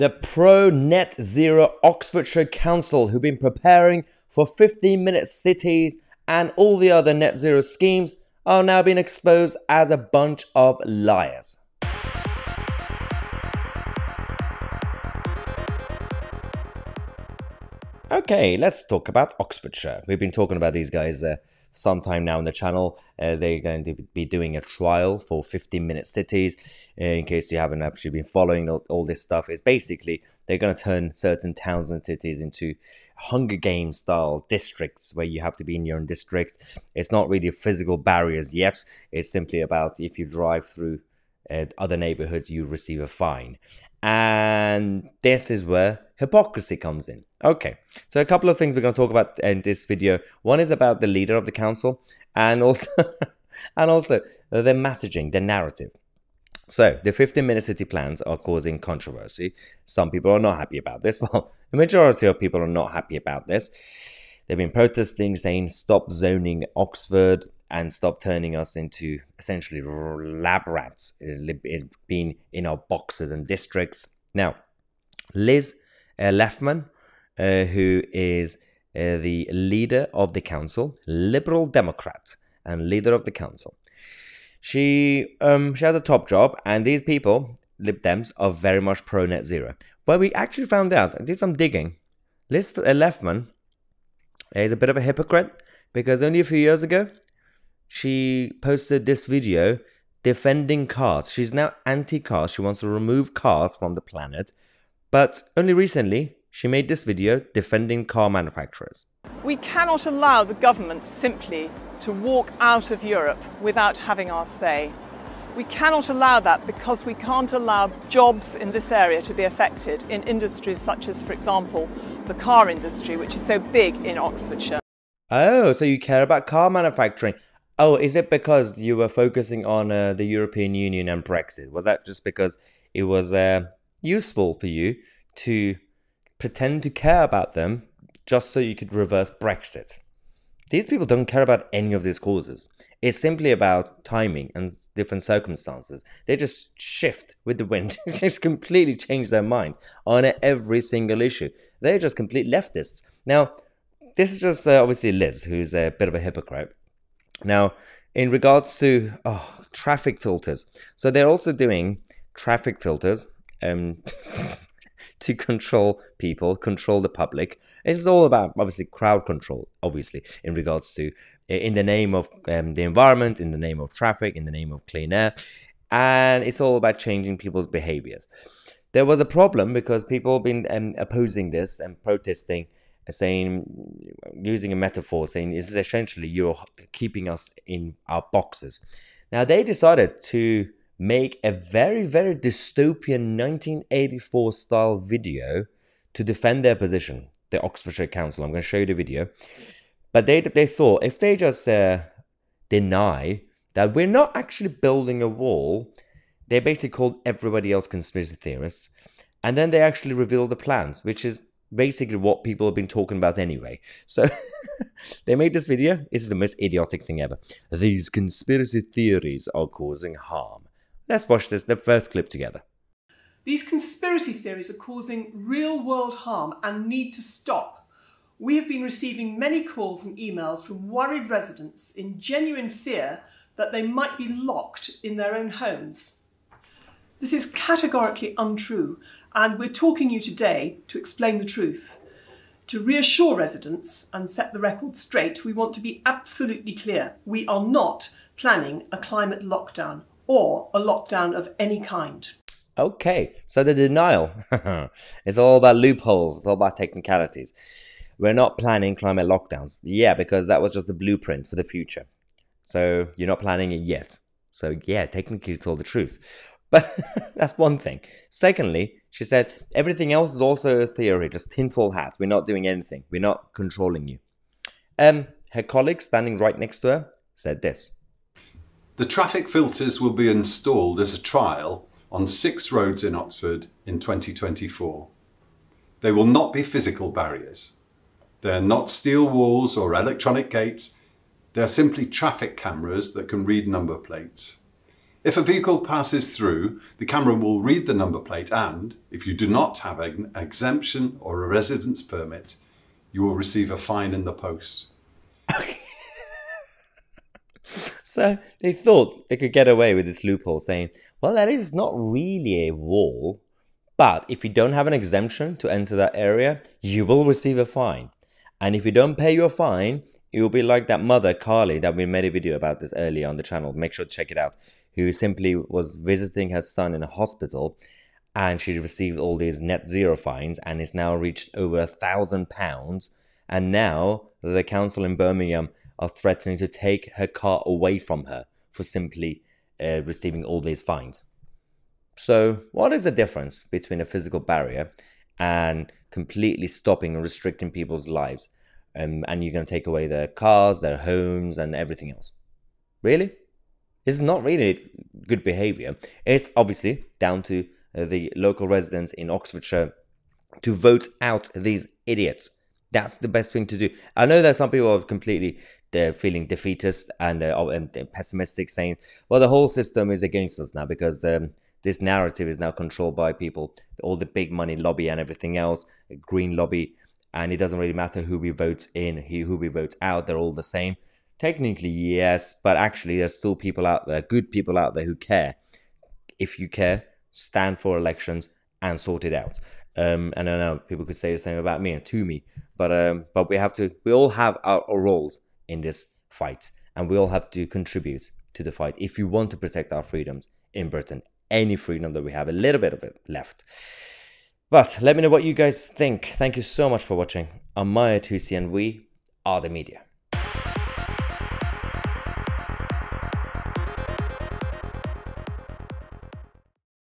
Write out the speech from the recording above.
The pro net zero Oxfordshire Council, who've been preparing for 15 minute cities and all the other net zero schemes, are now being exposed as a bunch of liars. Okay, let's talk about Oxfordshire. We've been talking about these guys uh, sometime now on the channel. Uh, they're going to be doing a trial for 15 minute cities. Uh, in case you haven't actually been following all, all this stuff, it's basically they're going to turn certain towns and cities into Hunger Games style districts where you have to be in your own district. It's not really physical barriers yet. It's simply about if you drive through uh, other neighborhoods, you receive a fine. And this is where hypocrisy comes in. Okay, so a couple of things we're going to talk about in this video. One is about the leader of the council, and also, and also the messaging, the narrative. So the 15-minute city plans are causing controversy. Some people are not happy about this. Well, the majority of people are not happy about this. They've been protesting, saying stop zoning Oxford and stop turning us into essentially lab rats, being in our boxes and districts. Now, Liz uh, Leffman, uh, who is uh, the leader of the council, Liberal Democrat, and leader of the council. She um, she has a top job, and these people, Lib Dems, are very much pro net zero. But we actually found out, I did some digging. Liz Leffman is a bit of a hypocrite because only a few years ago she posted this video defending cars. She's now anti cars. She wants to remove cars from the planet. But only recently, she made this video defending car manufacturers. We cannot allow the government simply to walk out of Europe without having our say. We cannot allow that because we can't allow jobs in this area to be affected in industries such as, for example, the car industry, which is so big in Oxfordshire. Oh, so you care about car manufacturing. Oh, is it because you were focusing on uh, the European Union and Brexit? Was that just because it was uh, useful for you to pretend to care about them just so you could reverse Brexit? These people don't care about any of these causes. It's simply about timing and different circumstances. They just shift with the wind, just completely change their mind on every single issue. They're just complete leftists. Now, this is just uh, obviously Liz, who's a bit of a hypocrite. Now, in regards to oh, traffic filters, so they're also doing traffic filters um, to control people, control the public. Is all about obviously crowd control, obviously, in regards to in the name of um, the environment, in the name of traffic, in the name of clean air, and it's all about changing people's behaviors. There was a problem because people have been um, opposing this and protesting saying, using a metaphor, saying this is essentially you're keeping us in our boxes. Now they decided to make a very, very dystopian 1984 style video to defend their position, the Oxfordshire Council. I'm going to show you the video. But they, they thought if they just uh, deny that we're not actually building a wall, they basically called everybody else conspiracy theorists. And then they actually revealed the plans, which is basically what people have been talking about anyway. So they made this video. It's the most idiotic thing ever. These conspiracy theories are causing harm. Let's watch this, the first clip together. These conspiracy theories are causing real world harm and need to stop. We have been receiving many calls and emails from worried residents in genuine fear that they might be locked in their own homes. This is categorically untrue and we're talking you today to explain the truth. To reassure residents and set the record straight, we want to be absolutely clear. We are not planning a climate lockdown or a lockdown of any kind. Okay, so the denial is all about loopholes, it's all about technicalities. We're not planning climate lockdowns. Yeah, because that was just the blueprint for the future. So you're not planning it yet. So yeah, technically you told the truth. But that's one thing. Secondly, she said, everything else is also a theory, just tinfoil hat. We're not doing anything. We're not controlling you. Um, her colleague standing right next to her said this. The traffic filters will be installed as a trial on six roads in Oxford in 2024. They will not be physical barriers. They're not steel walls or electronic gates. They're simply traffic cameras that can read number plates. If a vehicle passes through, the camera will read the number plate and, if you do not have an exemption or a residence permit, you will receive a fine in the post. So they thought they could get away with this loophole saying, well, that is not really a wall, but if you don't have an exemption to enter that area, you will receive a fine. And if you don't pay your fine, it will be like that mother, Carly, that we made a video about this earlier on the channel. Make sure to check it out. Who simply was visiting her son in a hospital and she received all these net zero fines and it's now reached over a thousand pounds. And now the council in Birmingham are threatening to take her car away from her for simply uh, receiving all these fines. So, what is the difference between a physical barrier and completely stopping and restricting people's lives? Um, and you're going to take away their cars, their homes, and everything else. Really? It's not really good behavior. It's obviously down to uh, the local residents in Oxfordshire to vote out these idiots. That's the best thing to do. I know that some people are completely uh, feeling defeatist and uh, pessimistic, saying, well, the whole system is against us now because um, this narrative is now controlled by people, all the big money lobby and everything else, green lobby, and it doesn't really matter who we vote in, who we vote out, they're all the same. Technically, yes, but actually, there's still people out there, good people out there who care. If you care, stand for elections and sort it out. Um, and I know people could say the same about me and to me, but um, but we have to. We all have our, our roles in this fight, and we all have to contribute to the fight if we want to protect our freedoms in Britain any freedom that we have, a little bit of it left. But let me know what you guys think. Thank you so much for watching. I'm Mahyar Tousi and we are the media.